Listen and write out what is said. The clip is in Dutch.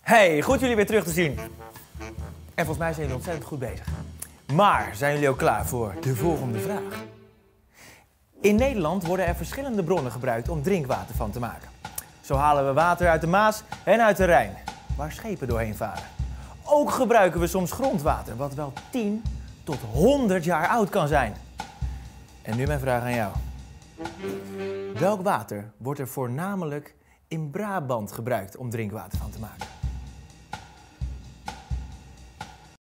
Hey, goed jullie weer terug te zien. En volgens mij zijn jullie ontzettend goed bezig. Maar zijn jullie ook klaar voor de volgende vraag? In Nederland worden er verschillende bronnen gebruikt om drinkwater van te maken. Zo halen we water uit de Maas en uit de Rijn, waar schepen doorheen varen. Ook gebruiken we soms grondwater, wat wel 10 tot 100 jaar oud kan zijn. En nu mijn vraag aan jou. Welk water wordt er voornamelijk in Brabant gebruikt om drinkwater van te maken?